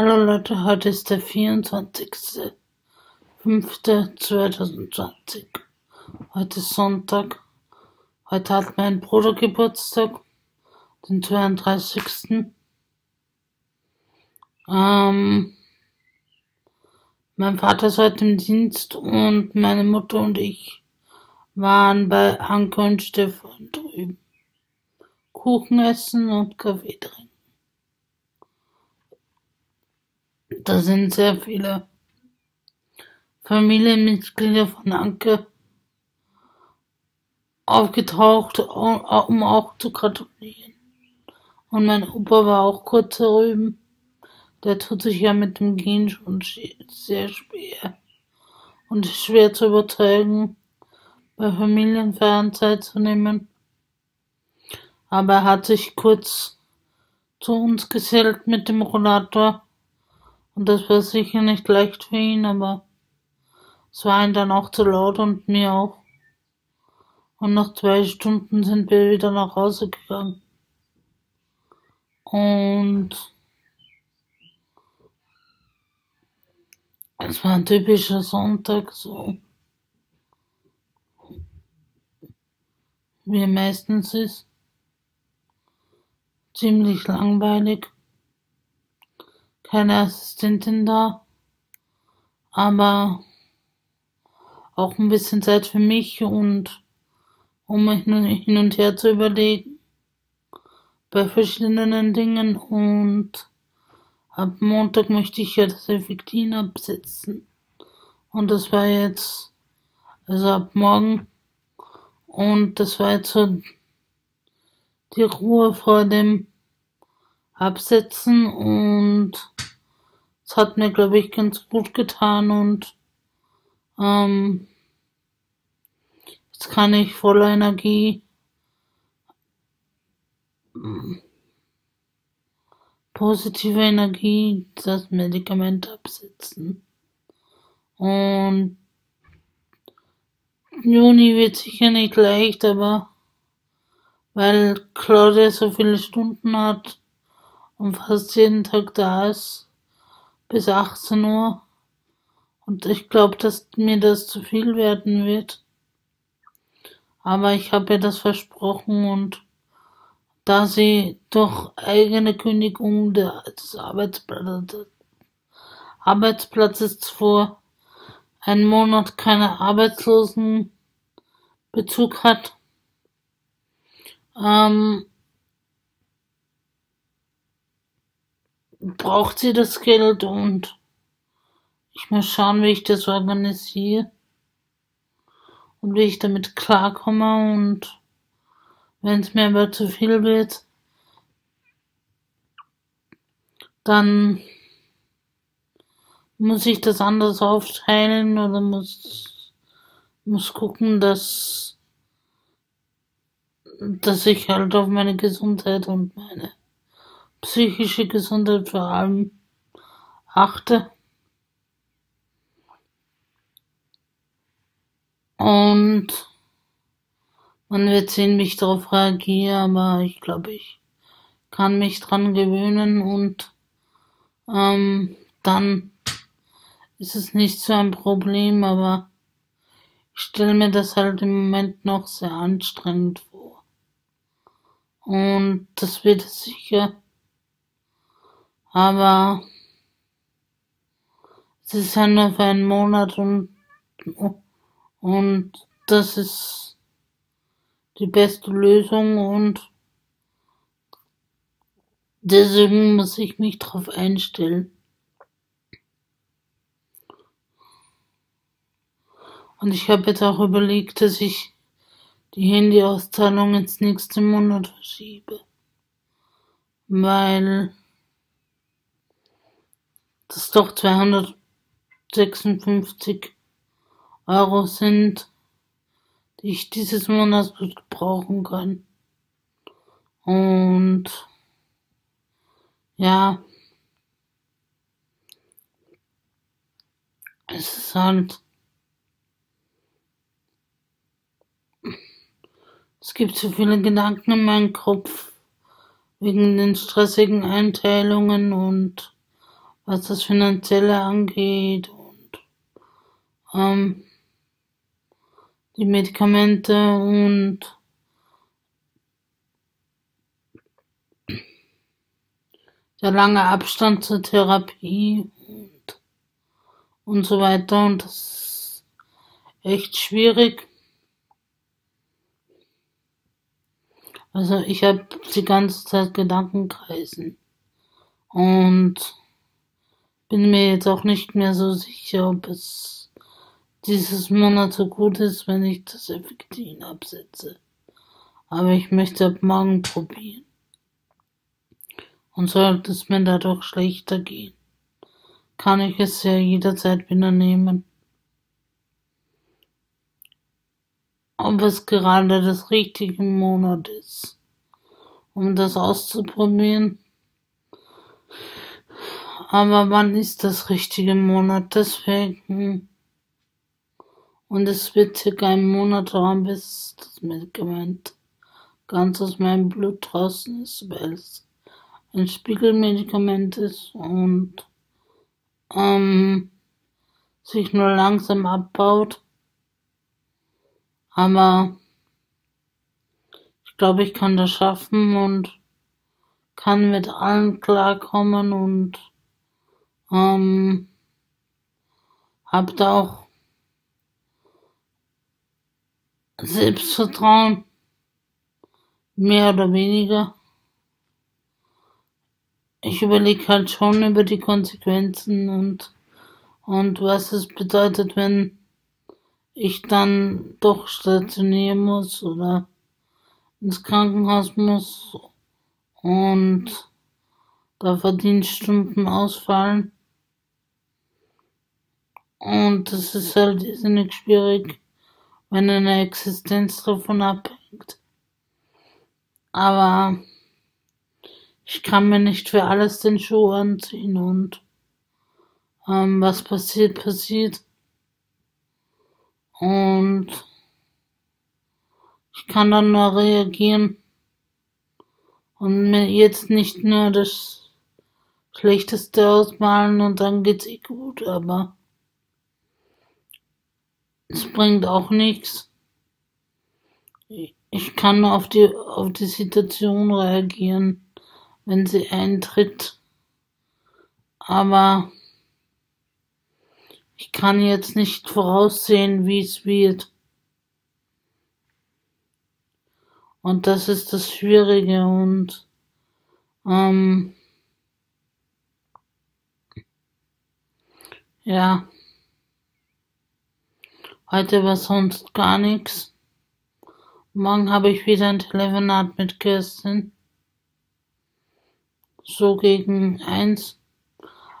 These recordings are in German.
Hallo Leute, heute ist der 24.05.2020. Heute ist Sonntag. Heute hat mein Bruder Geburtstag, den 32. Ähm, mein Vater ist heute im Dienst und meine Mutter und ich waren bei Anke und Stefan drüben. Kuchen essen und Kaffee trinken. Da sind sehr viele Familienmitglieder von Anke aufgetaucht, um auch zu gratulieren. Und mein Opa war auch kurz drüben. Der tut sich ja mit dem Gehen schon sehr schwer. Und ist schwer zu überzeugen, bei Familienfeiern Zeit zu nehmen. Aber er hat sich kurz zu uns gesellt mit dem Rollator und das war sicher nicht leicht für ihn, aber es war ihm dann auch zu laut und mir auch. Und nach zwei Stunden sind wir wieder nach Hause gegangen. Und es war ein typischer Sonntag, so wie meistens ist. Ziemlich langweilig keine Assistentin da, aber auch ein bisschen Zeit für mich und um mich hin und her zu überlegen bei verschiedenen Dingen. Und ab Montag möchte ich ja das Effektin absetzen. Und das war jetzt also ab morgen. Und das war jetzt so die Ruhe vor dem Absetzen und es hat mir, glaube ich, ganz gut getan und ähm, jetzt kann ich voller Energie positive Energie das Medikament absetzen. Und Juni wird sicher nicht leicht, aber weil Claudia so viele Stunden hat und fast jeden Tag da ist, bis 18 Uhr. Und ich glaube, dass mir das zu viel werden wird. Aber ich habe ihr das versprochen und da sie durch eigene Kündigung des Arbeitsplatzes, Arbeitsplatzes zuvor einen Monat keine Arbeitslosenbezug hat, ähm, braucht sie das Geld und ich muss schauen, wie ich das organisiere und wie ich damit klarkomme und wenn es mir aber zu viel wird, dann muss ich das anders aufteilen oder muss, muss gucken, dass, dass ich halt auf meine Gesundheit und meine psychische Gesundheit vor allem achte. Und man wird sehen, wie ich darauf reagiere, aber ich glaube, ich kann mich dran gewöhnen und ähm, dann ist es nicht so ein Problem, aber ich stelle mir das halt im Moment noch sehr anstrengend vor. Und das wird es sicher aber es ist ja nur für einen Monat und, und das ist die beste Lösung und deswegen muss ich mich darauf einstellen. Und ich habe jetzt auch überlegt, dass ich die Handyauszahlung ins nächste Monat verschiebe. Weil das doch 256 Euro sind, die ich dieses Monat gut gebrauchen kann. Und ja, es ist halt, es gibt so viele Gedanken in meinem Kopf wegen den stressigen Einteilungen und was das Finanzielle angeht und ähm, die Medikamente und der lange Abstand zur Therapie und, und so weiter. Und das ist echt schwierig. Also ich habe die ganze Zeit Gedankenkreisen und bin mir jetzt auch nicht mehr so sicher, ob es dieses Monat so gut ist, wenn ich das Effektin absetze. Aber ich möchte ab morgen probieren. Und sollte es mir dadurch schlechter gehen, kann ich es ja jederzeit wieder nehmen. Ob es gerade das richtige Monat ist, um das auszuprobieren. Aber wann ist das richtige Monat? Deswegen. Und es wird circa einen Monat dauern, bis das Medikament ganz aus meinem Blut draußen ist, weil es ein Spiegelmedikament ist und ähm, sich nur langsam abbaut. Aber ich glaube, ich kann das schaffen und kann mit allen klarkommen und ähm, hab da auch Selbstvertrauen, mehr oder weniger ich überlege halt schon über die Konsequenzen und, und was es bedeutet, wenn ich dann doch stationieren muss oder ins Krankenhaus muss und da Verdienststunden ausfallen. Und das ist halt irrsinnig schwierig, wenn eine Existenz davon abhängt. Aber ich kann mir nicht für alles den Schuh anziehen und ähm, was passiert, passiert. Und ich kann dann nur reagieren und mir jetzt nicht nur das Schlechteste ausmalen und dann geht's eh gut, aber es bringt auch nichts. Ich kann nur auf die, auf die Situation reagieren wenn sie eintritt. Aber ich kann jetzt nicht voraussehen, wie es wird. Und das ist das Schwierige und ähm, ja, heute war sonst gar nichts. Morgen habe ich wieder ein Telefonat mit Kirsten so gegen eins,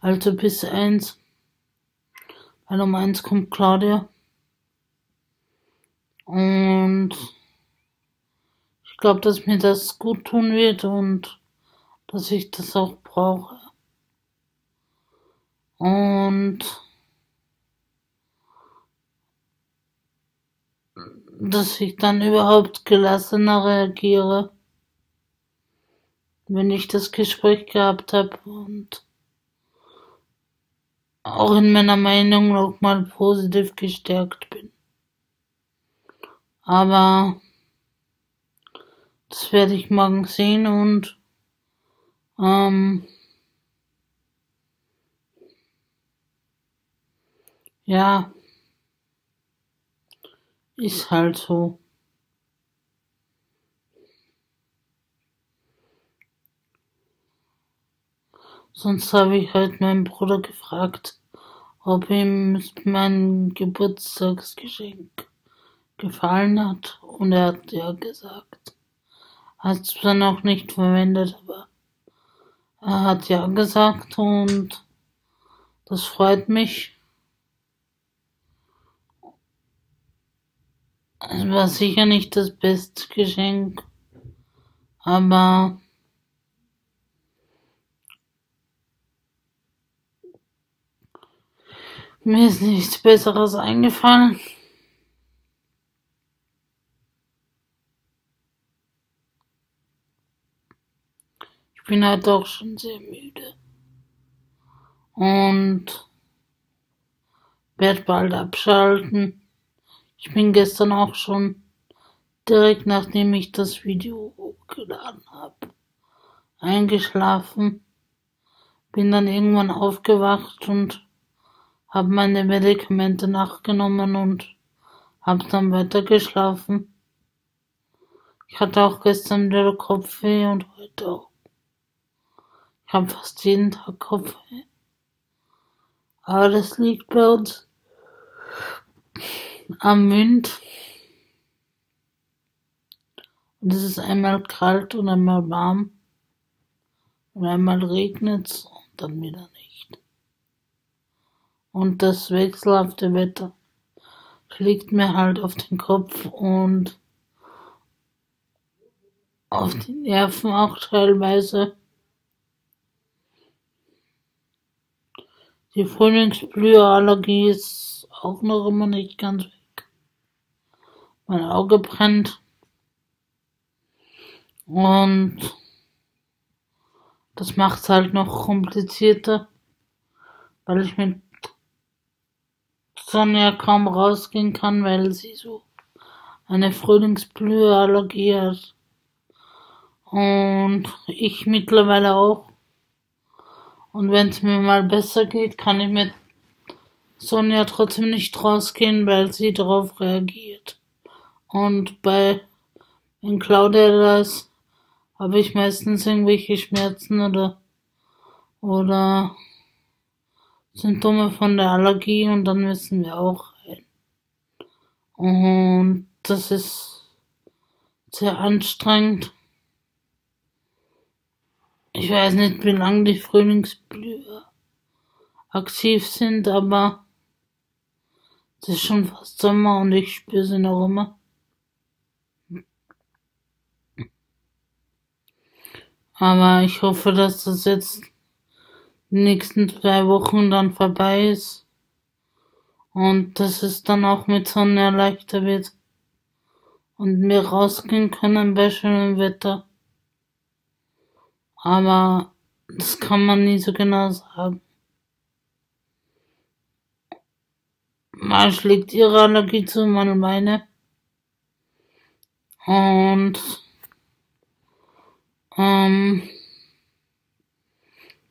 also bis eins. Weil um eins kommt Claudia. Und ich glaube, dass mir das gut tun wird und dass ich das auch brauche. Und dass ich dann überhaupt gelassener reagiere wenn ich das Gespräch gehabt habe und auch in meiner Meinung noch mal positiv gestärkt bin. Aber das werde ich morgen sehen und ähm, ja, ist halt so. Sonst habe ich halt meinen Bruder gefragt, ob ihm mein Geburtstagsgeschenk gefallen hat und er hat ja gesagt. Hat es zwar noch nicht verwendet, aber er hat ja gesagt und das freut mich. Es war sicher nicht das beste Geschenk, aber Mir ist nichts Besseres eingefallen. Ich bin halt auch schon sehr müde. und werde bald abschalten. Ich bin gestern auch schon direkt nachdem ich das Video hochgeladen habe eingeschlafen, bin dann irgendwann aufgewacht und habe meine Medikamente nachgenommen und habe dann weiter geschlafen. Ich hatte auch gestern wieder Kopfweh und heute auch. Ich habe fast jeden Tag Kopfweh. Aber das liegt bei uns am Wind. Und es ist einmal kalt und einmal warm. Und einmal regnet's und dann wieder nicht. Und das wechselhafte Wetter schlägt mir halt auf den Kopf und auf die Nerven auch teilweise. Die Frühlingsblüherallergie ist auch noch immer nicht ganz weg. Mein Auge brennt. Und das macht's halt noch komplizierter, weil ich mit Sonja kaum rausgehen kann, weil sie so eine Frühlingsblüheallergie hat. Und ich mittlerweile auch. Und wenn es mir mal besser geht, kann ich mit Sonja trotzdem nicht rausgehen, weil sie darauf reagiert. Und bei Claudia da ist, habe ich meistens irgendwelche Schmerzen oder oder Symptome von der Allergie und dann müssen wir auch rein. Und das ist sehr anstrengend. Ich weiß nicht, wie lange die Frühlingsblüher aktiv sind, aber es ist schon fast Sommer und ich spüre sie noch immer. Aber ich hoffe, dass das jetzt die nächsten zwei Wochen dann vorbei ist. Und dass es dann auch mit Sonne leichter wird. Und wir rausgehen können bei schönem Wetter. Aber das kann man nie so genau sagen. Mal schlägt ihre Allergie zu, mal meine. Und ähm,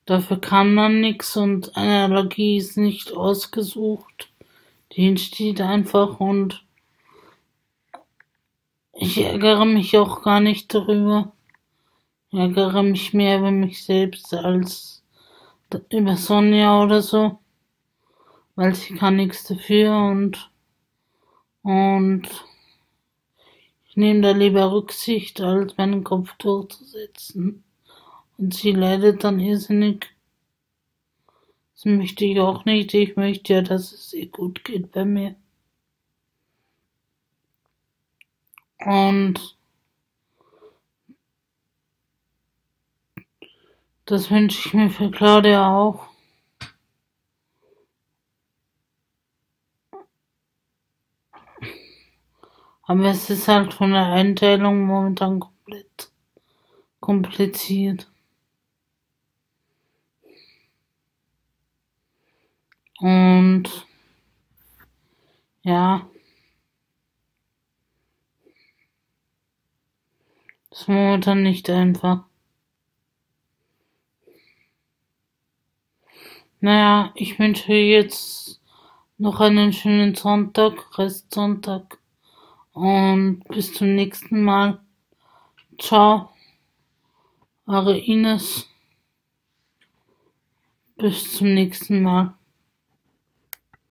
dafür kann man nichts und eine Allergie ist nicht ausgesucht. Die entsteht einfach und ich ärgere mich auch gar nicht darüber ärgere mich mehr über mich selbst als über Sonja oder so, weil sie kann nichts dafür und und nehme da lieber Rücksicht, als meinen Kopf durchzusetzen. Und sie leidet dann irrsinnig. Das möchte ich auch nicht. Ich möchte ja, dass es ihr gut geht bei mir. Und Das wünsche ich mir für Claudia auch. Aber es ist halt von der Einteilung momentan komplett kompliziert. Und ja. Das ist momentan nicht einfach. Naja, ich wünsche jetzt noch einen schönen Sonntag, Restsonntag. Und bis zum nächsten Mal. Ciao. Eure Ines. Bis zum nächsten Mal.